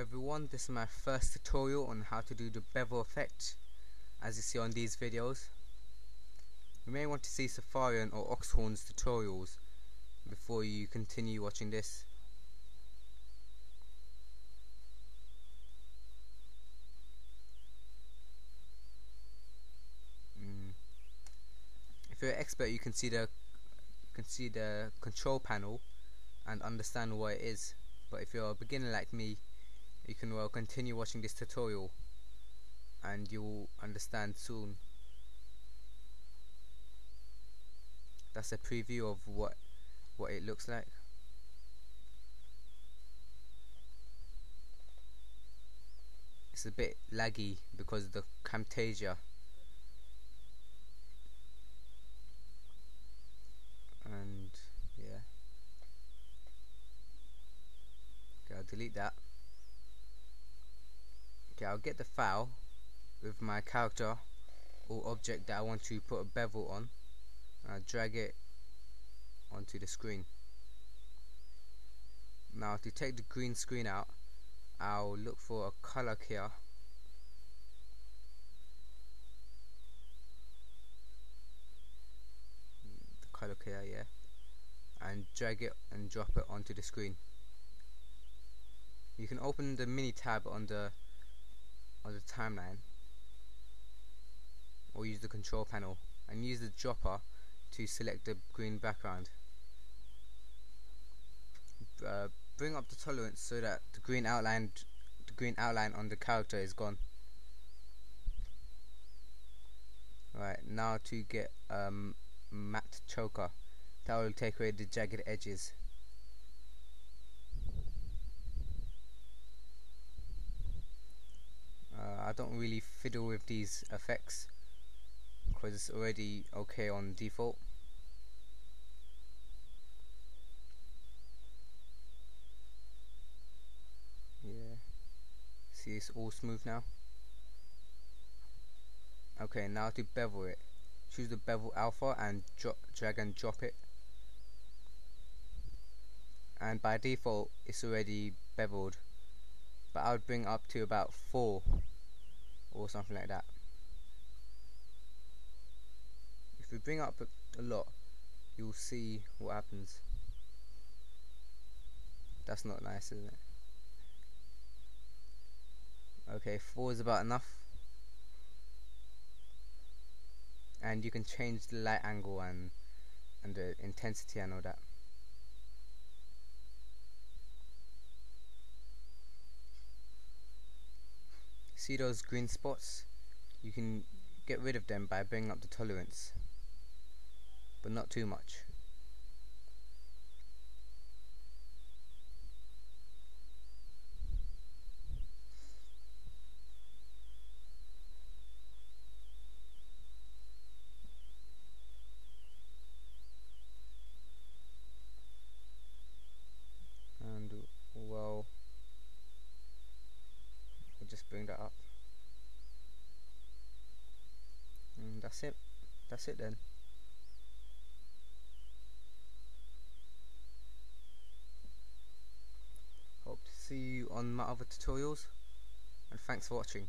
everyone, this is my first tutorial on how to do the bevel effect as you see on these videos. You may want to see Sefarion or Oxhorn's tutorials before you continue watching this. Mm. If you're an expert you can see the you can see the control panel and understand what it is but if you're a beginner like me you can well continue watching this tutorial and you'll understand soon. That's a preview of what what it looks like. It's a bit laggy because of the Camtasia. And yeah. Okay I'll delete that okay I'll get the file with my character or object that I want to put a bevel on. And I'll drag it onto the screen. Now to take the green screen out I'll look for a color here the color here yeah. And drag it and drop it onto the screen. You can open the mini tab on the on the timeline. Or use the control panel and use the dropper to select the green background. Uh, bring up the tolerance so that the green outline the green outline on the character is gone. Right now to get um, matte choker. That will take away the jagged edges uh, I don't really fiddle with these effects because it's already okay on default. Yeah. See it's all smooth now. Okay now to bevel it. Choose the bevel alpha and drag and drop it. And by default it's already beveled. But I would bring up to about 4 or something like that. If we bring up a, lot you'll see what happens. That's not nice isn't it? Okay 4 is about enough. And you can change the light angle and and the intensity and all that see those green spots? You can get rid of them by bringing up the tolerance. But not too much that's it. That's it then. Hope to see you on my other tutorials and thanks for watching